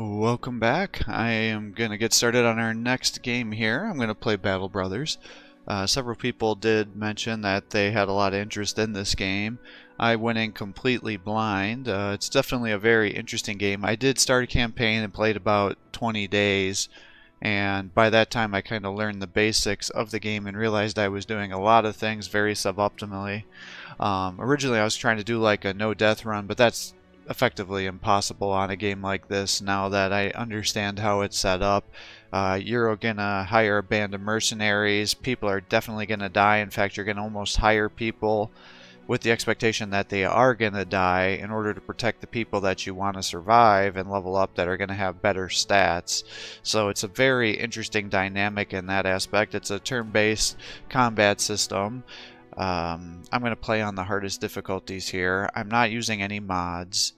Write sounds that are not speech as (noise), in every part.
Welcome back. I am going to get started on our next game here. I'm going to play Battle Brothers. Uh, several people did mention that they had a lot of interest in this game. I went in completely blind. Uh, it's definitely a very interesting game. I did start a campaign and played about 20 days and by that time I kind of learned the basics of the game and realized I was doing a lot of things very suboptimally. Um, originally I was trying to do like a no death run but that's effectively impossible on a game like this now that I understand how it's set up. Uh, you're gonna hire a band of mercenaries, people are definitely gonna die, in fact you're gonna almost hire people with the expectation that they are to die in order to protect the people that you want to survive and level up that are to have better stats. So it's a very interesting dynamic in that aspect. It's a turn-based combat system. Um, I'm going to play on the hardest difficulties here. I'm not using any mods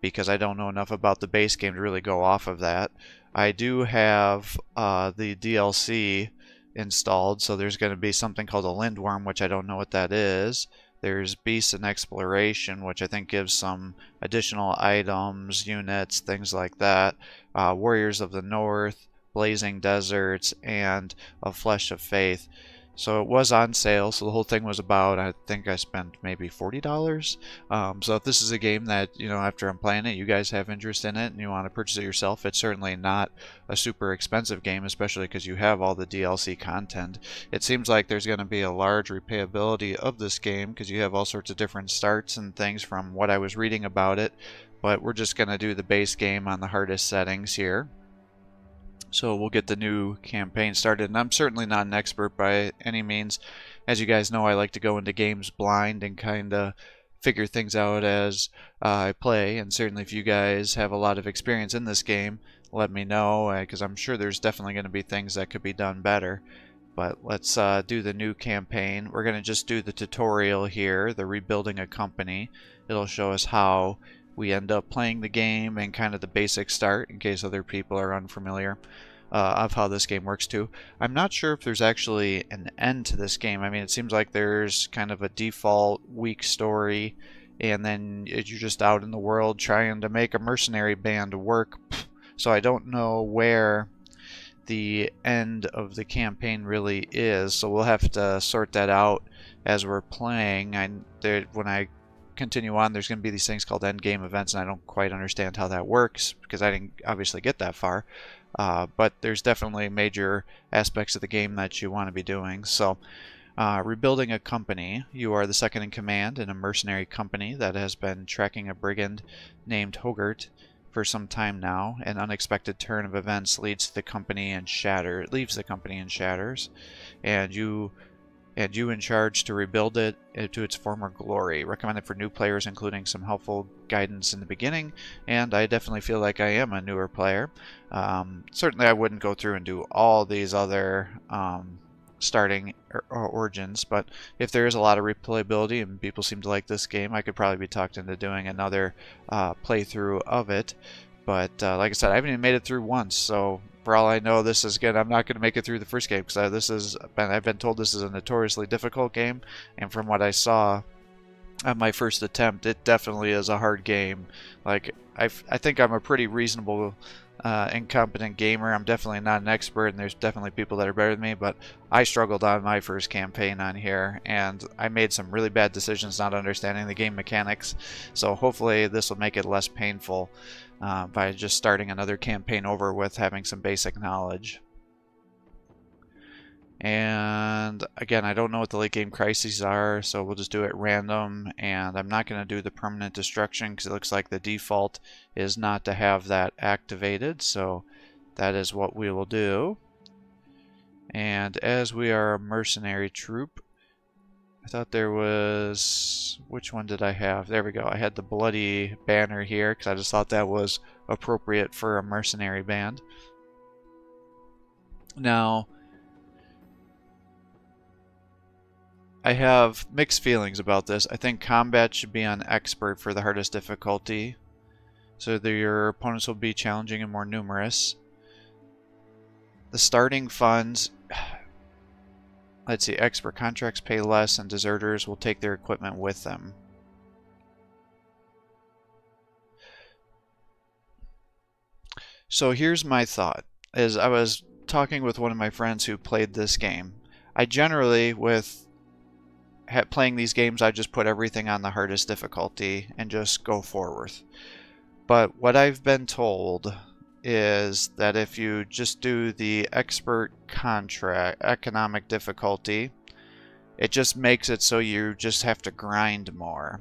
because I don't know enough about the base game to really go off of that. I do have uh, the DLC installed, so there's going to be something called a Lindworm, which I don't know what that is. There's Beasts and Exploration, which I think gives some additional items, units, things like that. Uh, Warriors of the North, Blazing Deserts, and A Flesh of Faith. So it was on sale, so the whole thing was about, I think I spent maybe $40. Um, so if this is a game that, you know, after I'm playing it, you guys have interest in it and you want to purchase it yourself, it's certainly not a super expensive game, especially because you have all the DLC content. It seems like there's going to be a large replayability of this game because you have all sorts of different starts and things from what I was reading about it, but we're just going to do the base game on the hardest settings here. So we'll get the new campaign started. And I'm certainly not an expert by any means. As you guys know, I like to go into games blind and kind of figure things out as uh, I play. And certainly if you guys have a lot of experience in this game, let me know because uh, I'm sure there's definitely going to be things that could be done better. But let's uh, do the new campaign. We're going to just do the tutorial here, the rebuilding a company. It'll show us how we end up playing the game and kind of the basic start in case other people are unfamiliar uh, of how this game works too. I'm not sure if there's actually an end to this game. I mean, it seems like there's kind of a default weak story and then you're just out in the world trying to make a mercenary band work. So I don't know where the end of the campaign really is. So we'll have to sort that out as we're playing. I, there, when I continue on, there's going to be these things called end game events, and I don't quite understand how that works because I didn't obviously get that far. Uh, but there's definitely major aspects of the game that you want to be doing. So, uh, rebuilding a company, you are the second in command in a mercenary company that has been tracking a brigand named Hoggart for some time now. An unexpected turn of events leads the company and shatter leaves the company in shatters, and you and you in charge to rebuild it to its former glory. Recommended for new players, including some helpful guidance in the beginning, and I definitely feel like I am a newer player. Um, certainly I wouldn't go through and do all these other um, starting or, or origins, but if there is a lot of replayability and people seem to like this game, I could probably be talked into doing another uh, playthrough of it. But uh, like I said, I haven't even made it through once, so for all I know, this is good. I'm not going to make it through the first game because this is I've been told this is a notoriously difficult game, and from what I saw on my first attempt, it definitely is a hard game. Like I, I think I'm a pretty reasonable uh, incompetent gamer. I'm definitely not an expert, and there's definitely people that are better than me, but I struggled on my first campaign on here, and I made some really bad decisions not understanding the game mechanics. So hopefully this will make it less painful uh, by just starting another campaign over with having some basic knowledge. And again, I don't know what the late game crises are, so we'll just do it random. And I'm not going to do the permanent destruction because it looks like the default is not to have that activated. So that is what we will do. And as we are a mercenary troop, I thought there was... Which one did I have? There we go. I had the bloody banner here because I just thought that was appropriate for a mercenary band. Now, I have mixed feelings about this. I think combat should be on expert for the hardest difficulty. So that your opponents will be challenging and more numerous. The starting funds, let's see, expert contracts pay less and deserters will take their equipment with them. So here's my thought. As I was talking with one of my friends who played this game, I generally, with playing these games, I just put everything on the hardest difficulty and just go forward. But what I've been told is that if you just do the expert contract economic difficulty, it just makes it so you just have to grind more.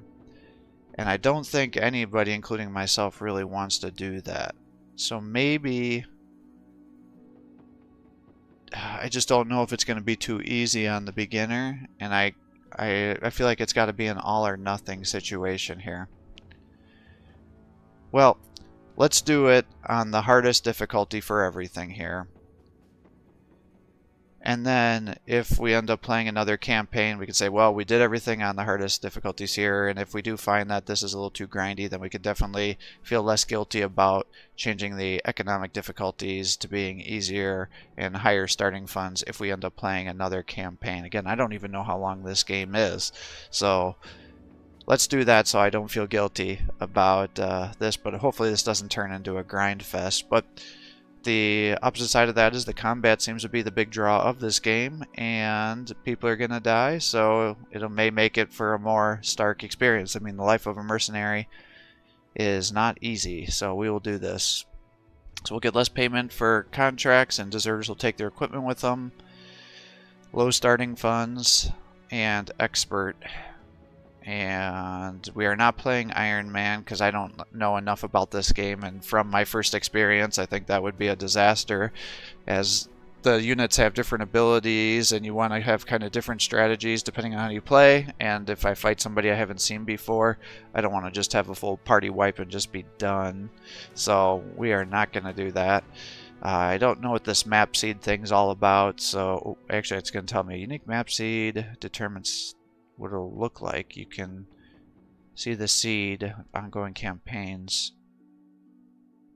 And I don't think anybody, including myself, really wants to do that. So maybe... I just don't know if it's going to be too easy on the beginner, and I, I, I feel like it's got to be an all or nothing situation here. Well, Let's do it on the hardest difficulty for everything here. And then if we end up playing another campaign, we can say, well, we did everything on the hardest difficulties here. And if we do find that this is a little too grindy, then we could definitely feel less guilty about changing the economic difficulties to being easier and higher starting funds if we end up playing another campaign. Again, I don't even know how long this game is. So let's do that so I don't feel guilty about uh, this, but hopefully this doesn't turn into a grind fest. But the opposite side of that is the combat seems to be the big draw of this game, and people are going to die, so it may make it for a more stark experience. I mean, the life of a mercenary is not easy, so we will do this. So we'll get less payment for contracts, and deserters will take their equipment with them. Low starting funds, and expert and we are not playing Iron Man because I don't know enough about this game. And from my first experience I think that would be a disaster. As the units have different abilities and you want to have kind of different strategies depending on how you play. And if I fight somebody I haven't seen before I don't want to just have a full party wipe and just be done. So we are not going to do that. Uh, I don't know what this map seed thing's all about. So actually it's going to tell me unique map seed determines what it'll look like. You can see the seed, ongoing campaigns.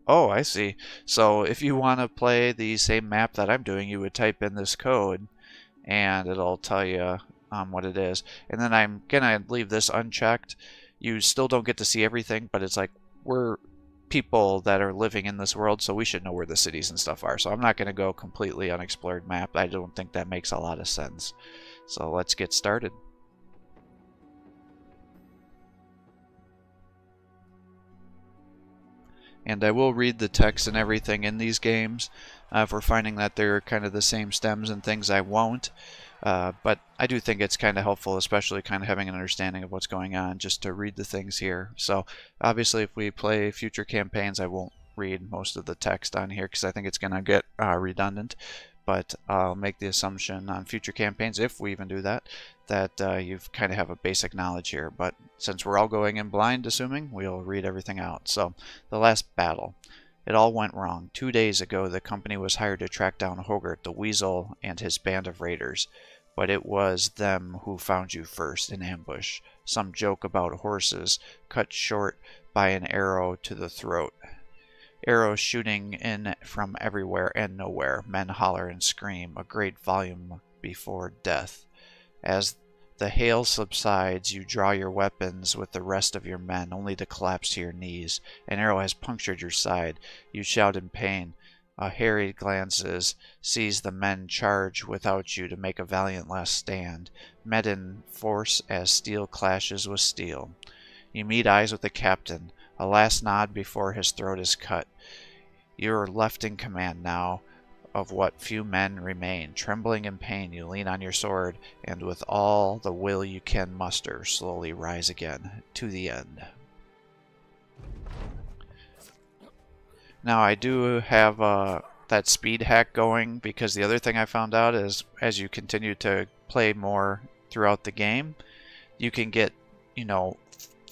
Oh, I see. So if you want to play the same map that I'm doing, you would type in this code and it'll tell you um, what it is. And then I'm going to leave this unchecked. You still don't get to see everything, but it's like we're people that are living in this world, so we should know where the cities and stuff are. So I'm not going to go completely unexplored map. I don't think that makes a lot of sense. So let's get started. And I will read the text and everything in these games. Uh, if we're finding that they're kind of the same stems and things, I won't. Uh, but I do think it's kind of helpful, especially kind of having an understanding of what's going on, just to read the things here. So obviously, if we play future campaigns, I won't read most of the text on here because I think it's going to get uh, redundant but I'll make the assumption on future campaigns, if we even do that, that uh, you kind of have a basic knowledge here. But since we're all going in blind, assuming, we'll read everything out. So, the last battle. It all went wrong. Two days ago, the company was hired to track down Hoggart the Weasel and his band of raiders. But it was them who found you first in ambush. Some joke about horses, cut short by an arrow to the throat. Arrows shooting in from everywhere and nowhere. Men holler and scream, a great volume before death. As the hail subsides, you draw your weapons with the rest of your men, only to collapse to your knees. An arrow has punctured your side. You shout in pain. A harried glances sees the men charge without you to make a valiant last stand, met in force as steel clashes with steel. You meet eyes with the captain, a last nod before his throat is cut. You are left in command now of what few men remain. Trembling in pain, you lean on your sword, and with all the will you can muster, slowly rise again to the end. Now, I do have uh, that speed hack going because the other thing I found out is as you continue to play more throughout the game, you can get, you know,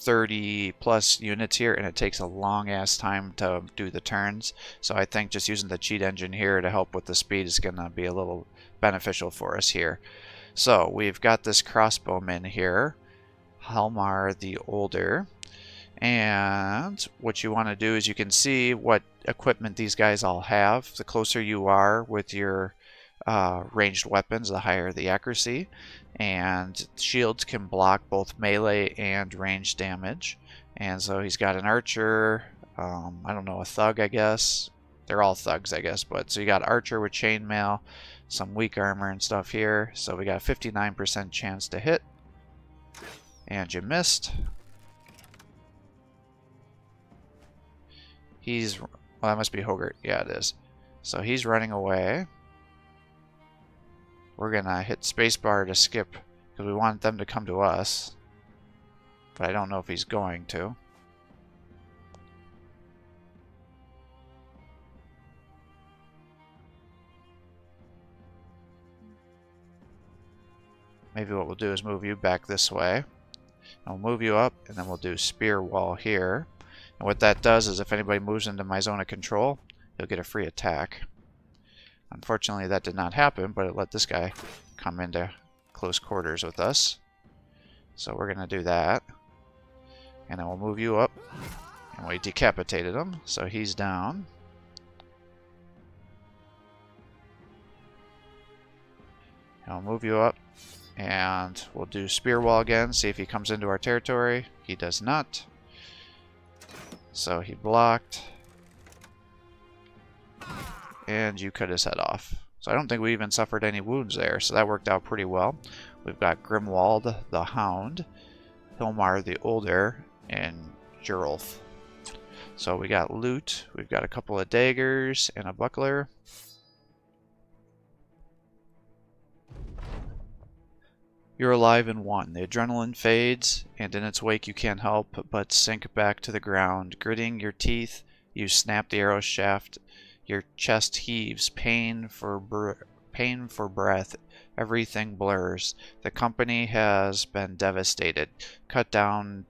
30 plus units here and it takes a long ass time to do the turns. So I think just using the cheat engine here to help with the speed is gonna be a little beneficial for us here. So we've got this crossbowman here. Halmar the Older. And what you want to do is you can see what equipment these guys all have. The closer you are with your uh, ranged weapons, the higher the accuracy. And shields can block both melee and range damage. And so he's got an archer, um, I don't know, a thug, I guess. they're all thugs, I guess. But so you got Archer with chainmail, some weak armor and stuff here. So we got a 59% chance to hit. And you missed. He's... Well, that must be Hoggart. Yeah, it is. So he's running away. We're going to hit spacebar to skip because we want them to come to us. But I don't know if he's going to. Maybe what we'll do is move you back this way. I'll move you up, and then we'll do spear wall here. And what that does is if anybody moves into my zone of control, you'll get a free attack. Unfortunately, that did not happen, but it let this guy come into close quarters with us. So we're going to do that. And then we'll move you up. And we decapitated him, so he's down. And I'll move you up. And we'll do Spear Wall again, see if he comes into our territory. He does not. So he blocked. And you cut his head off. So I don't think we even suffered any wounds there, so that worked out pretty well. We've got Grimwald the Hound, Hilmar the Older, and Gerulf. So we got loot, we've got a couple of daggers and a buckler. You're alive and one. The adrenaline fades, and in its wake you can't help but sink back to the ground. Gritting your teeth, you snap the arrow shaft. Your chest heaves, pain for pain for breath. Everything blurs. The company has been devastated, cut down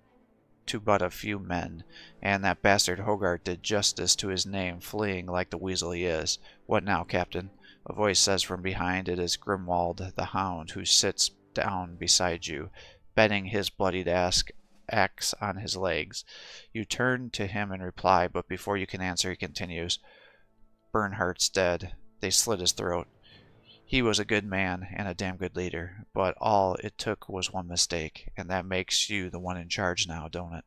to but a few men, and that bastard Hoggart did justice to his name, fleeing like the weasel he is. What now, Captain? A voice says from behind it is Grimwald the Hound, who sits down beside you, bending his bloodied ass axe on his legs. You turn to him in reply, but before you can answer, he continues, Bernhardt's dead. They slit his throat. He was a good man and a damn good leader, but all it took was one mistake, and that makes you the one in charge now, don't it?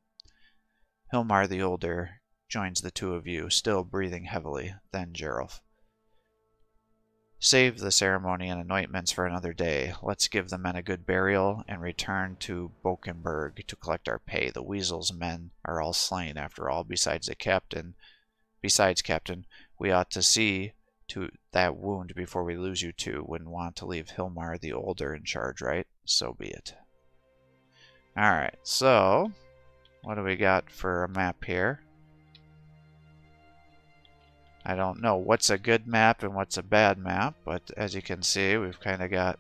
Hilmar the Older joins the two of you, still breathing heavily, then Gerulf. Save the ceremony and anointments for another day. Let's give the men a good burial and return to Bokenberg to collect our pay. The Weasel's men are all slain after all, besides the captain. Besides, Captain, we ought to see to that wound before we lose you two. Wouldn't want to leave Hilmar the Older in charge, right? So be it. Alright, so what do we got for a map here? I don't know what's a good map and what's a bad map, but as you can see, we've kind of got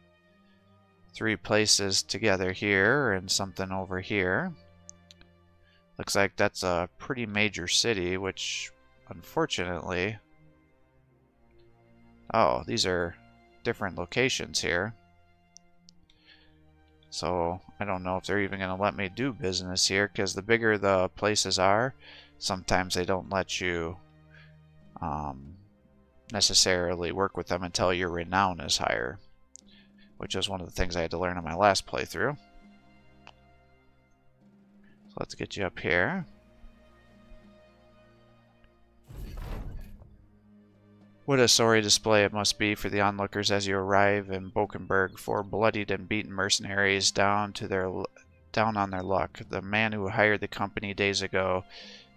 three places together here and something over here. Looks like that's a pretty major city, which unfortunately... Oh, these are different locations here. So, I don't know if they're even going to let me do business here, because the bigger the places are, sometimes they don't let you um, necessarily work with them until your renown is higher, which is one of the things I had to learn in my last playthrough. So let's get you up here. What a sorry display it must be for the onlookers as you arrive in Bokenberg, four bloodied and beaten mercenaries down to their down on their luck. The man who hired the company days ago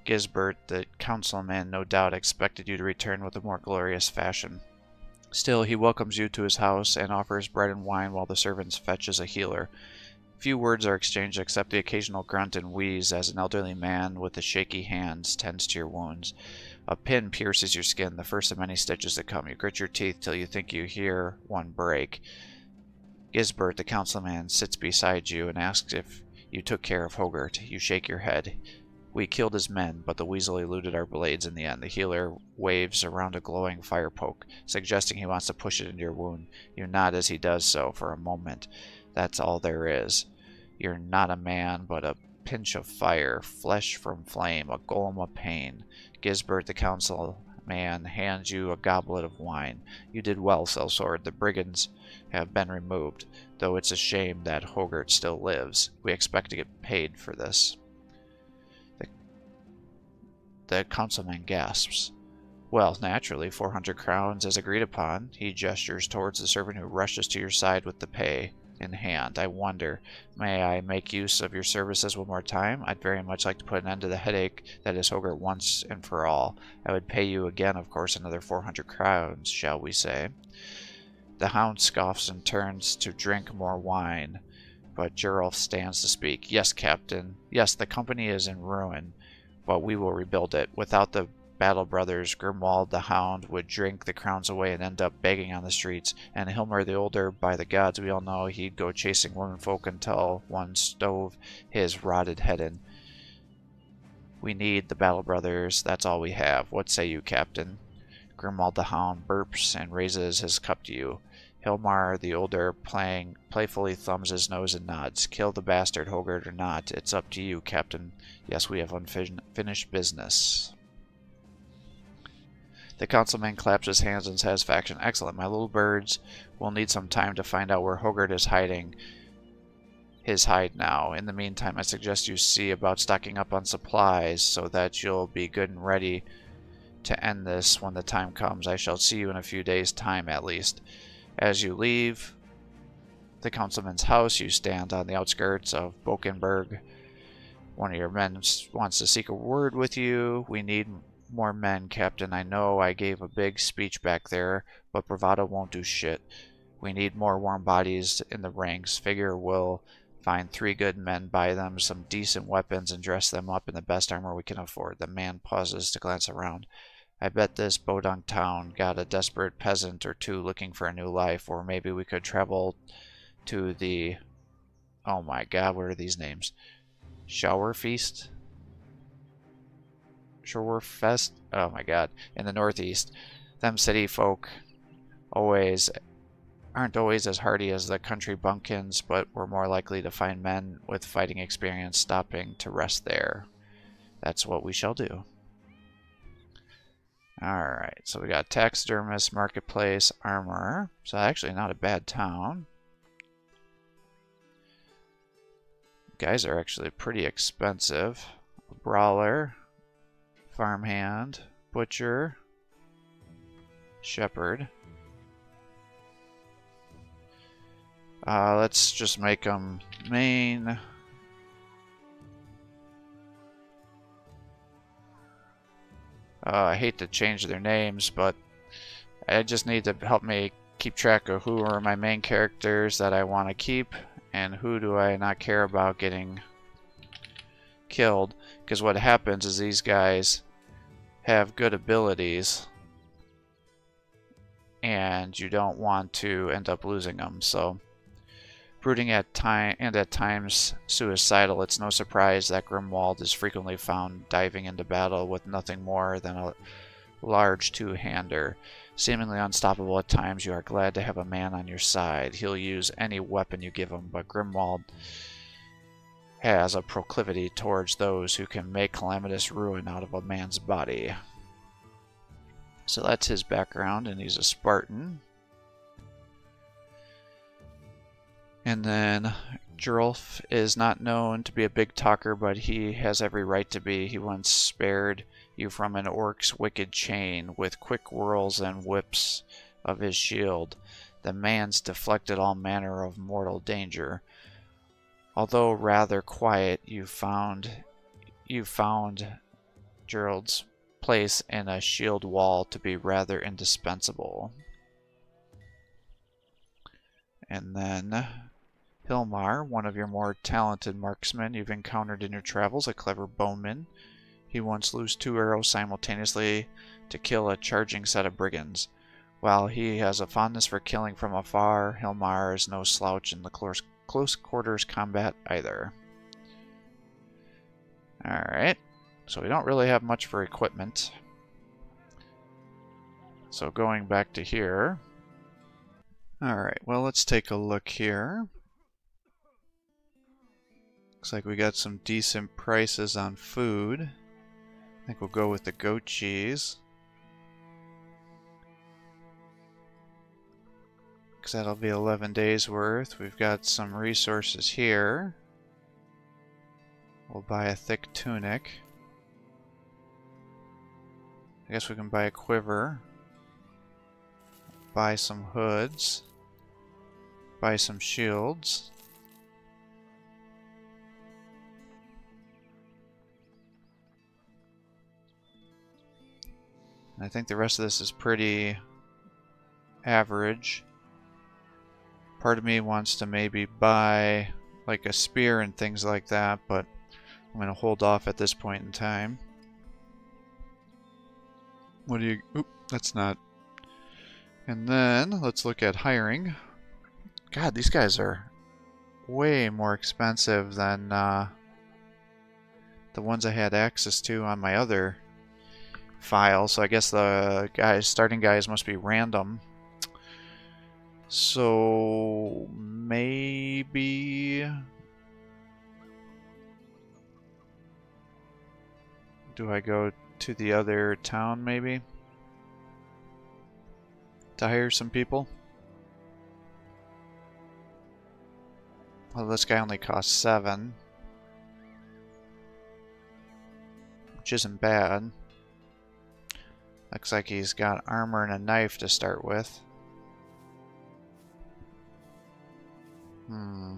Gisbert, the councilman, no doubt expected you to return with a more glorious fashion. Still, he welcomes you to his house and offers bread and wine while the servants fetches a healer. Few words are exchanged except the occasional grunt and wheeze as an elderly man with the shaky hands tends to your wounds. A pin pierces your skin, the first of many stitches that come. You grit your teeth till you think you hear one break. Gisbert, the councilman, sits beside you and asks if you took care of Hoggart. You shake your head. We killed his men, but the weasel eluded our blades in the end. The healer waves around a glowing fire poke, suggesting he wants to push it into your wound. You nod as he does so for a moment. That's all there is. You're not a man, but a pinch of fire, flesh from flame, a golem of pain. Gisbert, the council man, hands you a goblet of wine. You did well, Sellsword. The brigands have been removed, though it's a shame that Hoggart still lives. We expect to get paid for this. The councilman gasps. Well, naturally, 400 crowns as agreed upon. He gestures towards the servant who rushes to your side with the pay in hand. I wonder, may I make use of your services one more time? I'd very much like to put an end to the headache that is Hoggart once and for all. I would pay you again, of course, another 400 crowns, shall we say. The hound scoffs and turns to drink more wine, but Gerulf stands to speak. Yes, Captain. Yes, the company is in ruin, but we will rebuild it. Without the Battle Brothers, Grimwald the Hound would drink the crowns away and end up begging on the streets, and Hilmar the Older, by the gods we all know, he'd go chasing womenfolk until one stove his rotted head in. We need the Battle Brothers, that's all we have. What say you, Captain? Grimwald the Hound burps and raises his cup to you. Hilmar the Older playing playfully thumbs his nose and nods. Kill the bastard, Hoggart or not. It's up to you, Captain. Yes, we have unfinished business. The councilman claps his hands in satisfaction. Excellent. My little birds will need some time to find out where Hoggart is hiding his hide now. In the meantime, I suggest you see about stocking up on supplies so that you'll be good and ready to end this when the time comes. I shall see you in a few days' time at least. As you leave the councilman's house, you stand on the outskirts of Bokenberg. One of your men wants to seek a word with you. We need more men, Captain. I know I gave a big speech back there, but bravado won't do shit. We need more warm bodies in the ranks. Figure we'll find three good men, buy them some decent weapons, and dress them up in the best armor we can afford. The man pauses to glance around. I bet this Bodunk town got a desperate peasant or two looking for a new life, or maybe we could travel to the... Oh my god, what are these names? Shower Feast? Shore Fest. Oh my god. In the Northeast. Them city folk always aren't always as hardy as the country bumpkins, but we're more likely to find men with fighting experience stopping to rest there. That's what we shall do. Alright, so we got taxidermist, marketplace, armor. So actually not a bad town. Guys are actually pretty expensive. Brawler farmhand, butcher, shepherd. Uh, let's just make them main. Uh, I hate to change their names, but I just need to help me keep track of who are my main characters that I want to keep and who do I not care about getting killed. Because what happens is these guys have good abilities and you don't want to end up losing them. So brooding at time and at times suicidal, it's no surprise that Grimwald is frequently found diving into battle with nothing more than a large two-hander. Seemingly unstoppable at times, you are glad to have a man on your side. He'll use any weapon you give him, but Grimwald has a proclivity towards those who can make calamitous ruin out of a man's body. So that's his background, and he's a Spartan. And then Gerulf is not known to be a big talker, but he has every right to be. He once spared you from an orc's wicked chain with quick whirls and whips of his shield. The man's deflected all manner of mortal danger. Although rather quiet, you found you found Gerald's place in a shield wall to be rather indispensable. And then Hilmar, one of your more talented marksmen you've encountered in your travels, a clever bowman. He once loosed two arrows simultaneously to kill a charging set of brigands. While he has a fondness for killing from afar, Hilmar is no slouch in the close close quarters combat either. Alright, so we don't really have much for equipment. So going back to here. Alright, well let's take a look here. Looks like we got some decent prices on food. I think we'll go with the goat cheese. Because that'll be 11 days worth. We've got some resources here. We'll buy a thick tunic. I guess we can buy a quiver. Buy some hoods. Buy some shields. I think the rest of this is pretty average. Part of me wants to maybe buy like a spear and things like that, but I'm going to hold off at this point in time. What do you... Oop, that's not... And then, let's look at hiring. God, these guys are way more expensive than uh, the ones I had access to on my other file, so I guess the guys, starting guys must be random. So maybe do I go to the other town maybe to hire some people? Well, this guy only costs seven, which isn't bad. Looks like he's got armor and a knife to start with. Hmm.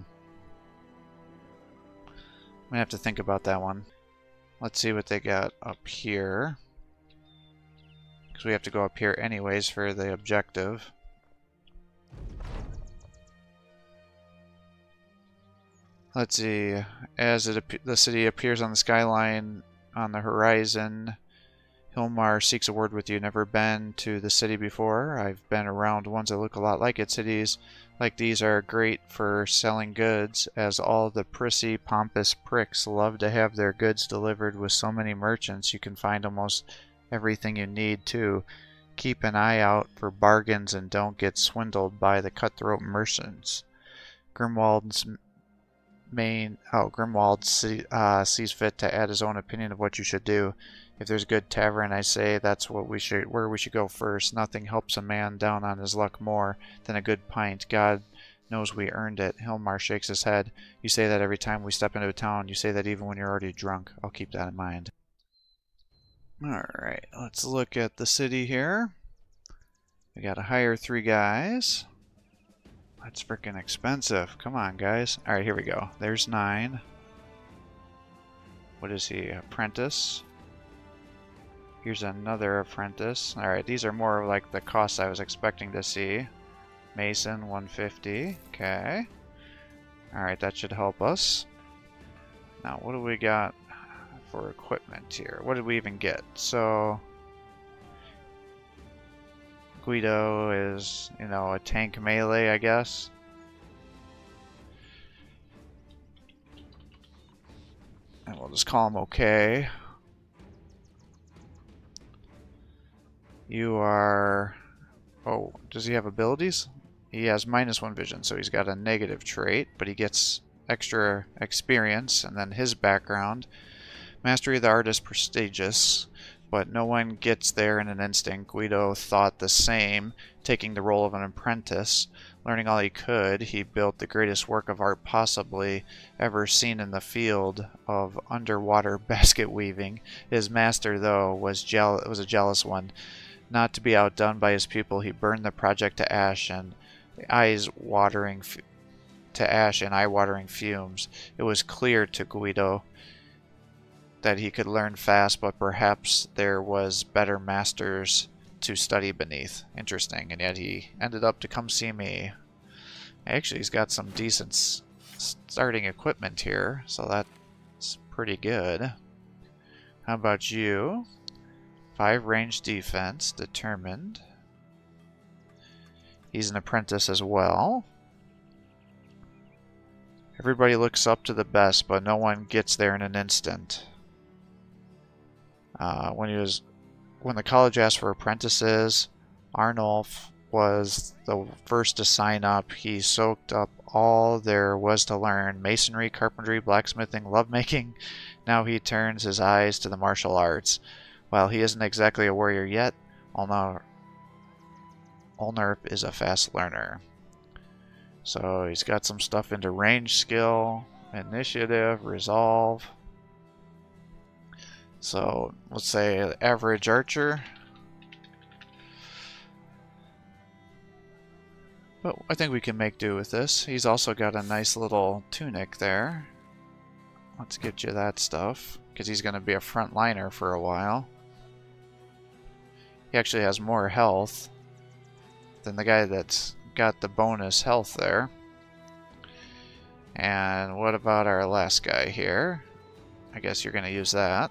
I'm have to think about that one. Let's see what they got up here. Because we have to go up here anyways for the objective. Let's see. As it the city appears on the skyline on the horizon, Hilmar seeks a word with you. Never been to the city before. I've been around ones that look a lot like it. Cities like these are great for selling goods, as all the prissy, pompous pricks love to have their goods delivered with so many merchants you can find almost everything you need too. Keep an eye out for bargains and don't get swindled by the cutthroat merchants. Grimwald's main oh Grimwald see, uh, sees fit to add his own opinion of what you should do. If there's a good tavern, I say that's what we should where we should go first. Nothing helps a man down on his luck more than a good pint. God knows we earned it. Hilmar shakes his head. You say that every time we step into a town. You say that even when you're already drunk. I'll keep that in mind. Alright, let's look at the city here. We gotta hire three guys. That's freaking expensive. Come on, guys. Alright, here we go. There's nine. What is he? Apprentice. Here's another apprentice. Alright, these are more like the costs I was expecting to see. Mason, 150. Okay. Alright, that should help us. Now, what do we got for equipment here? What did we even get? So... Guido is, you know, a tank melee, I guess. And we'll just call him okay. You are... Oh, does he have abilities? He has minus one vision, so he's got a negative trait, but he gets extra experience, and then his background. Mastery of the art is prestigious, but no one gets there in an instant. Guido thought the same, taking the role of an apprentice. Learning all he could, he built the greatest work of art possibly ever seen in the field of underwater (laughs) basket weaving. His master, though, was, was a jealous one. Not to be outdone by his pupil, he burned the project to ash and eyes watering to ash and eye-watering fumes. It was clear to Guido that he could learn fast, but perhaps there was better masters to study beneath. Interesting, and yet he ended up to come see me. Actually, he's got some decent starting equipment here, so that's pretty good. How about you? Five range defense, determined. He's an apprentice as well. Everybody looks up to the best, but no one gets there in an instant. Uh, when he was, when the college asked for apprentices, Arnulf was the first to sign up. He soaked up all there was to learn: masonry, carpentry, blacksmithing, lovemaking. Now he turns his eyes to the martial arts. While he isn't exactly a warrior yet, Ulnerp is a fast learner. So he's got some stuff into range skill, initiative, resolve. So let's say average archer. But I think we can make do with this. He's also got a nice little tunic there. Let's get you that stuff, because he's going to be a frontliner for a while. He actually has more health than the guy that's got the bonus health there. And what about our last guy here? I guess you're going to use that.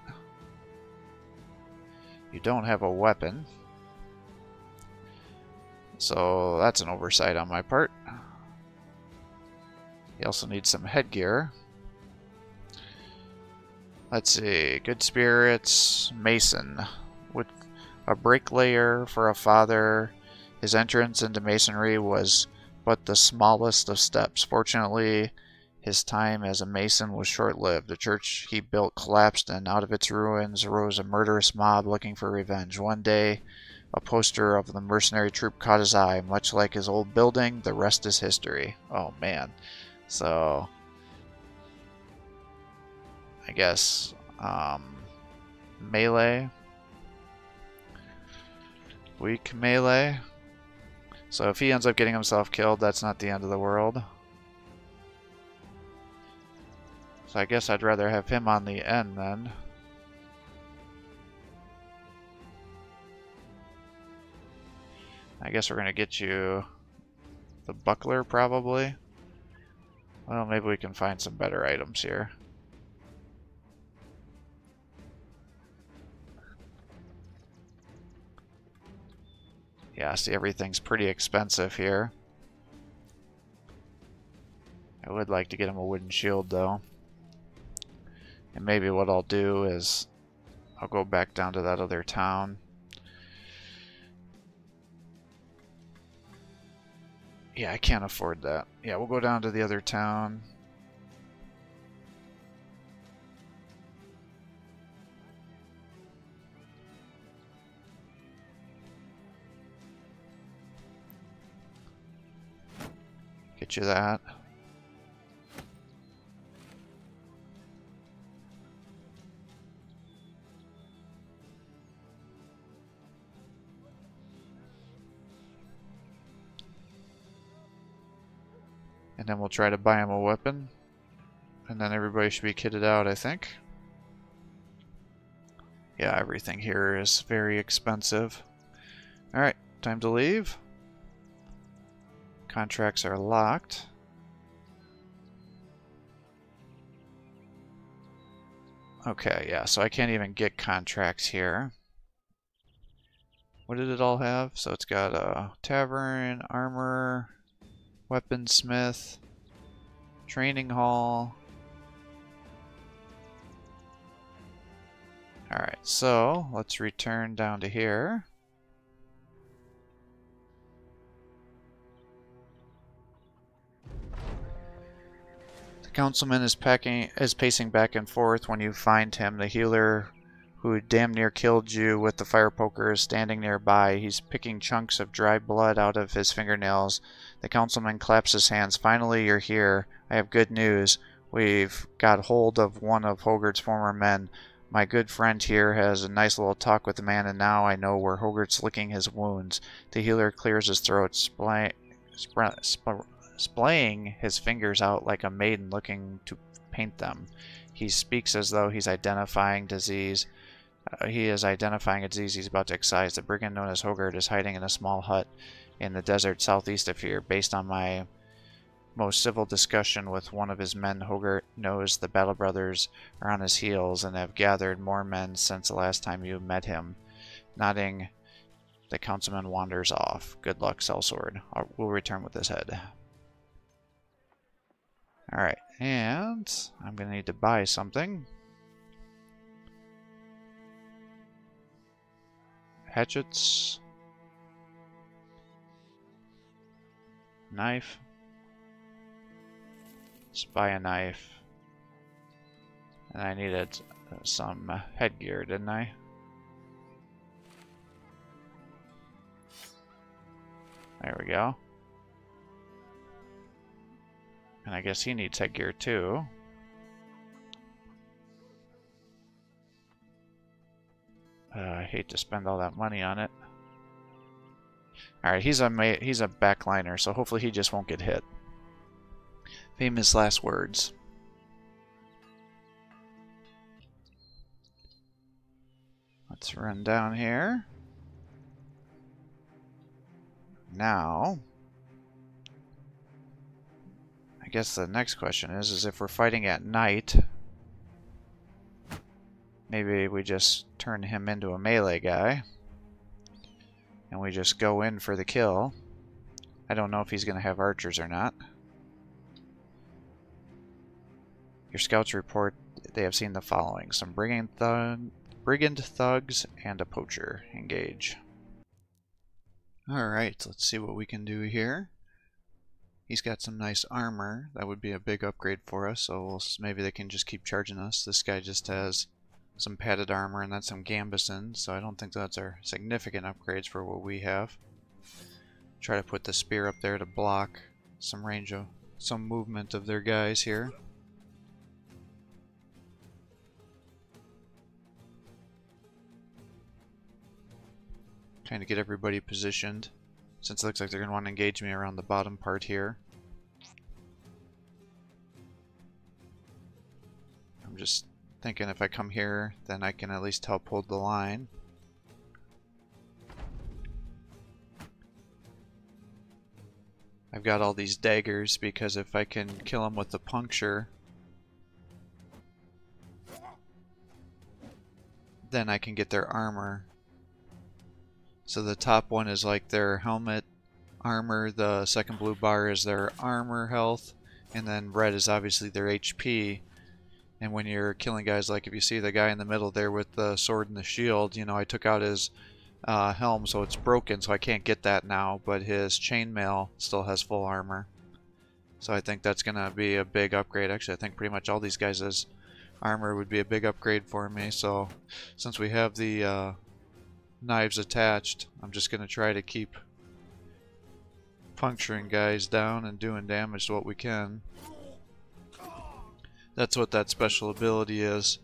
You don't have a weapon. So that's an oversight on my part. He also needs some headgear. Let's see. Good spirits. Mason. With a bricklayer for a father. His entrance into masonry was but the smallest of steps. Fortunately, his time as a mason was short-lived. The church he built collapsed, and out of its ruins arose a murderous mob looking for revenge. One day, a poster of the mercenary troop caught his eye. Much like his old building, the rest is history. Oh, man. So, I guess, um, melee. Weak melee. So if he ends up getting himself killed, that's not the end of the world. So I guess I'd rather have him on the end then. I guess we're going to get you the buckler probably. Well, maybe we can find some better items here. Yeah, see everything's pretty expensive here. I would like to get him a wooden shield though. And maybe what I'll do is I'll go back down to that other town. Yeah, I can't afford that. Yeah, we'll go down to the other town. Get you that. And then we'll try to buy him a weapon. And then everybody should be kitted out, I think. Yeah, everything here is very expensive. Alright, time to leave. Contracts are locked. Okay, yeah, so I can't even get contracts here. What did it all have? So it's got a tavern, armor, weaponsmith, training hall. Alright, so let's return down to here. Councilman is packing is pacing back and forth when you find him. The healer who damn near killed you with the fire poker is standing nearby. He's picking chunks of dry blood out of his fingernails. The councilman claps his hands. Finally, you're here. I have good news. We've got hold of one of Hogarth's former men. My good friend here has a nice little talk with the man, and now I know where Hogarth's licking his wounds. The healer clears his throat, splaying his fingers out like a maiden looking to paint them. He speaks as though he's identifying disease. Uh, he is identifying a disease he's about to excise. The brigand known as Hogarth is hiding in a small hut in the desert southeast of here. Based on my most civil discussion with one of his men, Hoggart knows the Battle Brothers are on his heels and have gathered more men since the last time you met him. Nodding, the councilman wanders off. Good luck, Sellsword. We'll return with his head. Alright, and I'm going to need to buy something. Hatchets. Knife. Let's buy a knife. And I needed some headgear, didn't I? There we go. And I guess he needs headgear too. Uh, I hate to spend all that money on it. Alright, he's a he's a backliner, so hopefully he just won't get hit. Famous last words. Let's run down here. Now, guess the next question is, is if we're fighting at night, maybe we just turn him into a melee guy, and we just go in for the kill. I don't know if he's going to have archers or not. Your scouts report they have seen the following. Some brigand, thug, brigand thugs and a poacher. Engage. Alright, let's see what we can do here. He's got some nice armor. That would be a big upgrade for us, so we'll, maybe they can just keep charging us. This guy just has some padded armor and then some gambeson, so I don't think that's our significant upgrades for what we have. Try to put the spear up there to block some range of some movement of their guys here. Trying to get everybody positioned. Since it looks like they're going to want to engage me around the bottom part here. Just thinking if I come here, then I can at least help hold the line. I've got all these daggers because if I can kill them with the puncture, then I can get their armor so the top one is like their helmet armor, the second blue bar is their armor health, and then red is obviously their HP. And when you're killing guys, like if you see the guy in the middle there with the sword and the shield, you know, I took out his uh, helm, so it's broken, so I can't get that now, but his chainmail still has full armor. So I think that's going to be a big upgrade. Actually, I think pretty much all these guys' armor would be a big upgrade for me. So since we have the uh, knives attached. I'm just going to try to keep puncturing guys down and doing damage to what we can. That's what that special ability is.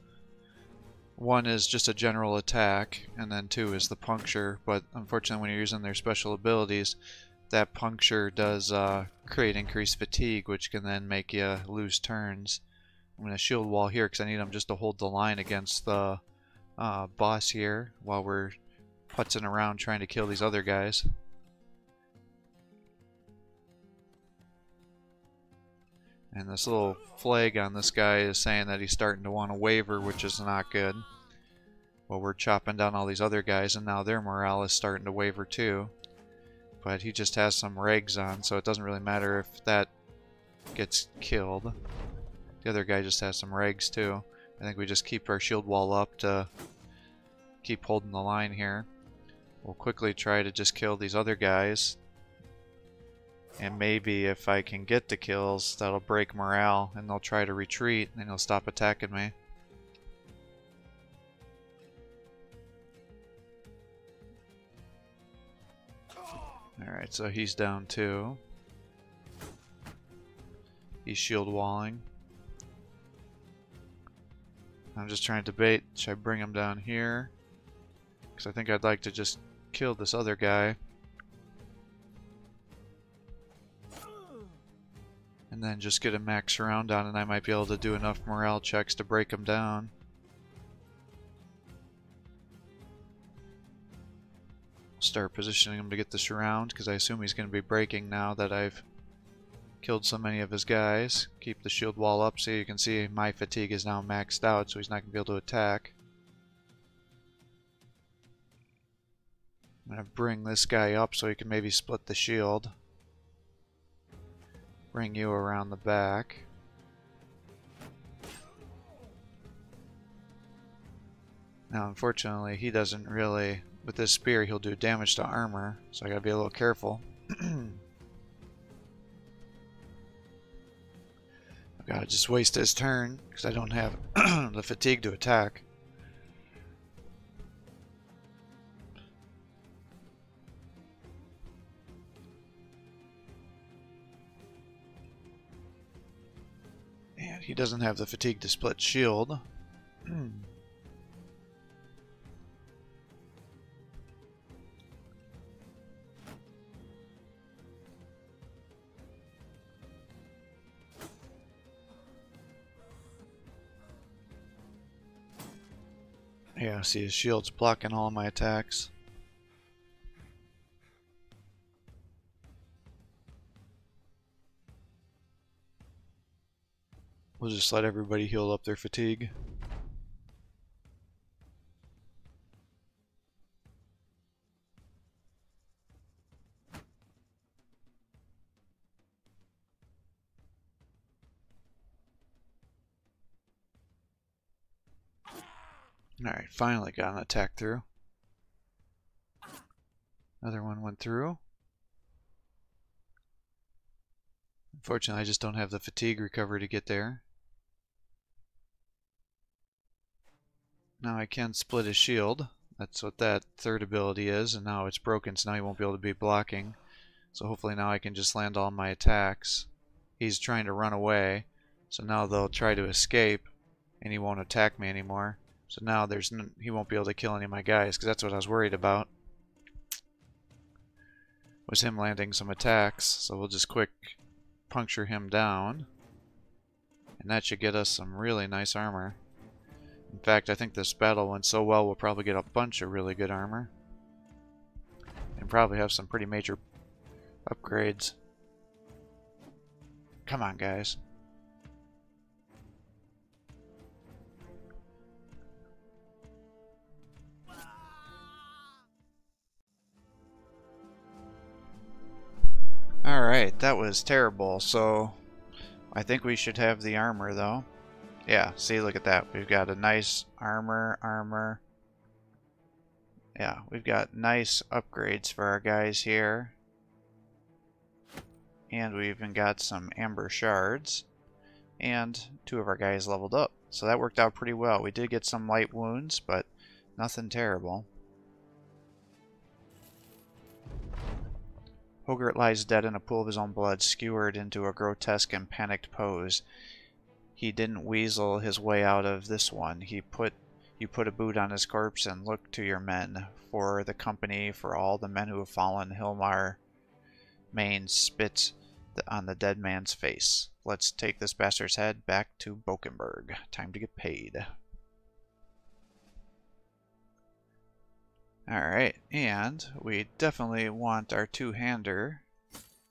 One is just a general attack, and then two is the puncture, but unfortunately when you're using their special abilities, that puncture does uh, create increased fatigue, which can then make you lose turns. I'm going to shield wall here because I need them just to hold the line against the uh, boss here while we're putzing around trying to kill these other guys. And this little flag on this guy is saying that he's starting to want to waver, which is not good. Well, we're chopping down all these other guys, and now their morale is starting to waver too. But he just has some regs on, so it doesn't really matter if that gets killed. The other guy just has some regs too. I think we just keep our shield wall up to keep holding the line here. We'll quickly try to just kill these other guys. And maybe if I can get the kills, that'll break morale, and they'll try to retreat, and he'll stop attacking me. Alright, so he's down too. He's shield walling. I'm just trying to debate, should I bring him down here? Because I think I'd like to just kill this other guy. And then just get a max round on and I might be able to do enough morale checks to break him down. Start positioning him to get this around because I assume he's going to be breaking now that I've killed so many of his guys. Keep the shield wall up so you can see my fatigue is now maxed out so he's not going to be able to attack. I'm going to bring this guy up so he can maybe split the shield. Bring you around the back. Now, unfortunately, he doesn't really... With this spear, he'll do damage to armor, so I gotta be a little careful. I've (clears throat) gotta just waste his turn, because I don't have (clears throat) the fatigue to attack. He doesn't have the fatigue to split shield. (clears throat) yeah, see his shield's blocking all my attacks. We'll just let everybody heal up their fatigue. Alright, finally got an attack through. Another one went through. Unfortunately, I just don't have the fatigue recovery to get there. Now I can split his shield. That's what that third ability is, and now it's broken, so now he won't be able to be blocking. So hopefully now I can just land all my attacks. He's trying to run away, so now they'll try to escape, and he won't attack me anymore. So now there's he won't be able to kill any of my guys, because that's what I was worried about. Was him landing some attacks, so we'll just quick puncture him down. And that should get us some really nice armor. In fact, I think this battle went so well, we'll probably get a bunch of really good armor. And probably have some pretty major upgrades. Come on, guys. Alright, that was terrible, so I think we should have the armor though. Yeah, see, look at that. We've got a nice armor, armor. Yeah, we've got nice upgrades for our guys here. And we even got some amber shards. And two of our guys leveled up. So that worked out pretty well. We did get some light wounds, but nothing terrible. Hoggart lies dead in a pool of his own blood, skewered into a grotesque and panicked pose he didn't weasel his way out of this one. He put you put a boot on his corpse and look to your men. For the company, for all the men who have fallen, Hilmar Main spits on the dead man's face. Let's take this bastard's head back to Bokenberg. Time to get paid. Alright, and we definitely want our two-hander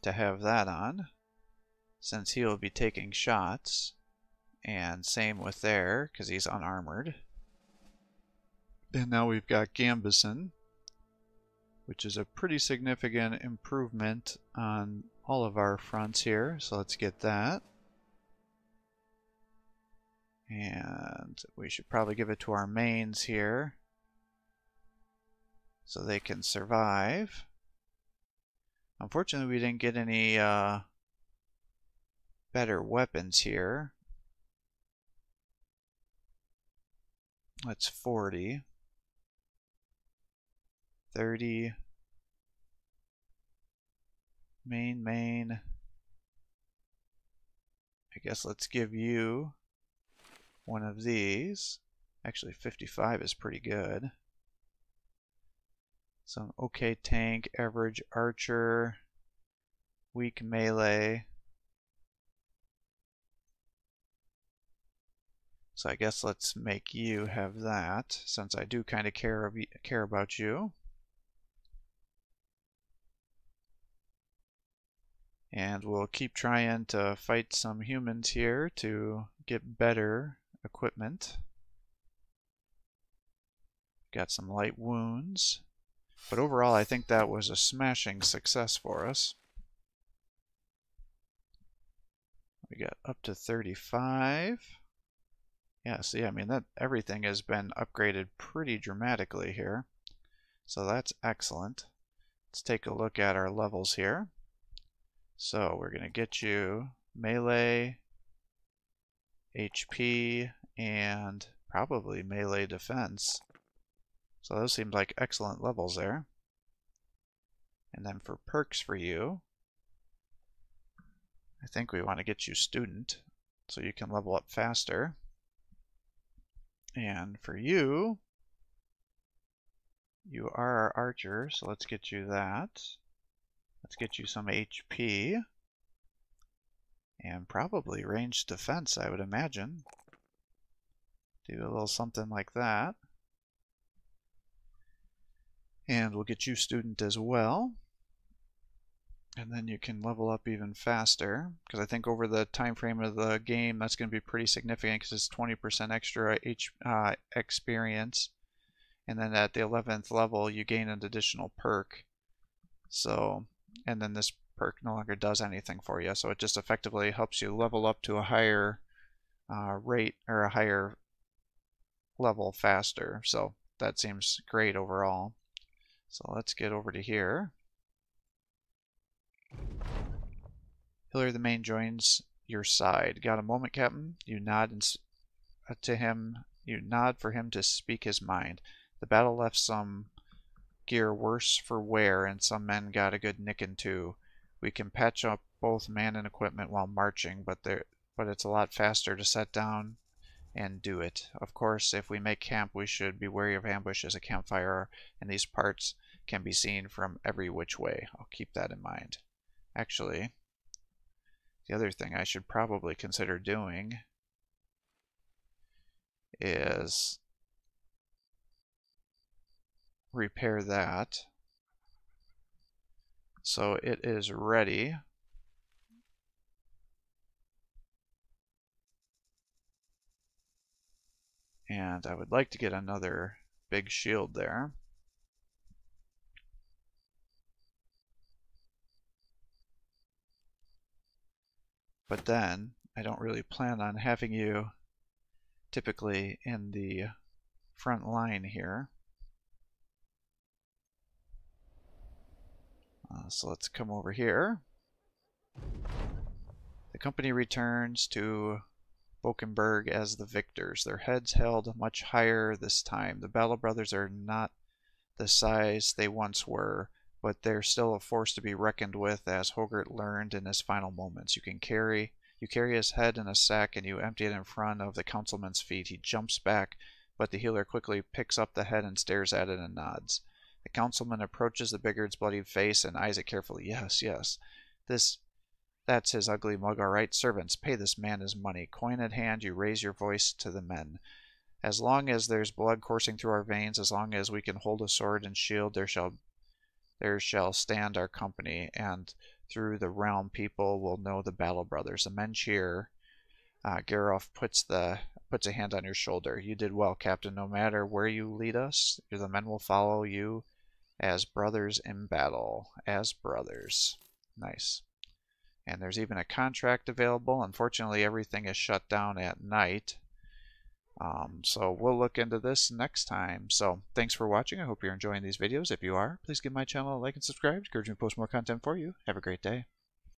to have that on, since he will be taking shots. And same with there, because he's unarmored. And now we've got gambeson, which is a pretty significant improvement on all of our fronts here. So let's get that. And we should probably give it to our mains here so they can survive. Unfortunately, we didn't get any uh, better weapons here. That's 40. 30. Main, main. I guess let's give you one of these. Actually, 55 is pretty good. Some okay tank, average archer, weak melee. So I guess let's make you have that, since I do kind of care, care about you. And we'll keep trying to fight some humans here to get better equipment. Got some light wounds. But overall, I think that was a smashing success for us. We got up to 35. Yeah, see, I mean, that everything has been upgraded pretty dramatically here. So that's excellent. Let's take a look at our levels here. So we're going to get you melee, HP, and probably melee defense. So those seem like excellent levels there. And then for perks for you, I think we want to get you student so you can level up faster. And for you, you are our archer, so let's get you that. Let's get you some HP. And probably ranged defense, I would imagine. Do a little something like that. And we'll get you student as well. And then you can level up even faster, because I think over the time frame of the game, that's going to be pretty significant, because it's 20% extra H, uh, experience. And then at the 11th level, you gain an additional perk. So, and then this perk no longer does anything for you, so it just effectively helps you level up to a higher uh, rate or a higher level faster. So that seems great overall. So let's get over to here. Hilary the Main joins your side. Got a moment, Captain? You nod uh, to him. You nod for him to speak his mind. The battle left some gear worse for wear, and some men got a good nick nicking too. We can patch up both man and equipment while marching, but there, but it's a lot faster to set down and do it. Of course, if we make camp, we should be wary of ambush as a campfire, and these parts can be seen from every which way. I'll keep that in mind. Actually, the other thing I should probably consider doing is repair that. So it is ready. And I would like to get another big shield there. But then, I don't really plan on having you typically in the front line here. Uh, so let's come over here. The company returns to Bokenberg as the victors, their heads held much higher this time. The Battle Brothers are not the size they once were, but they're still a force to be reckoned with, as Hoggart learned in his final moments. You can carry you carry his head in a sack and you empty it in front of the councilman's feet. He jumps back, but the healer quickly picks up the head and stares at it and nods. The councilman approaches the biggard's bloody face and eyes it carefully. Yes, yes. This that's his ugly mug, all right. Servants, pay this man his money. Coin at hand, you raise your voice to the men. As long as there's blood coursing through our veins, as long as we can hold a sword and shield, there shall there shall stand our company, and through the realm people will know the battle brothers. The men cheer. Uh, Gerolf puts the puts a hand on your shoulder. You did well, Captain. No matter where you lead us, the men will follow you as brothers in battle. As brothers. Nice. And there's even a contract available. Unfortunately, everything is shut down at night. Um, so we'll look into this next time. So thanks for watching. I hope you're enjoying these videos. If you are, please give my channel a like and subscribe. Encourage me to post more content for you. Have a great day.